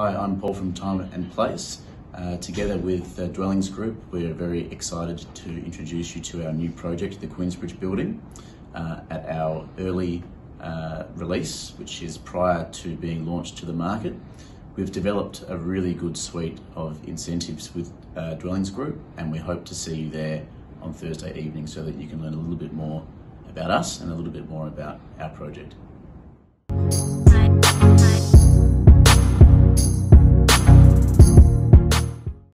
Hi, I'm Paul from Time and Place. Uh, together with uh, Dwellings Group, we're very excited to introduce you to our new project, the Queensbridge Building, uh, at our early uh, release, which is prior to being launched to the market. We've developed a really good suite of incentives with uh, Dwellings Group, and we hope to see you there on Thursday evening so that you can learn a little bit more about us and a little bit more about our project.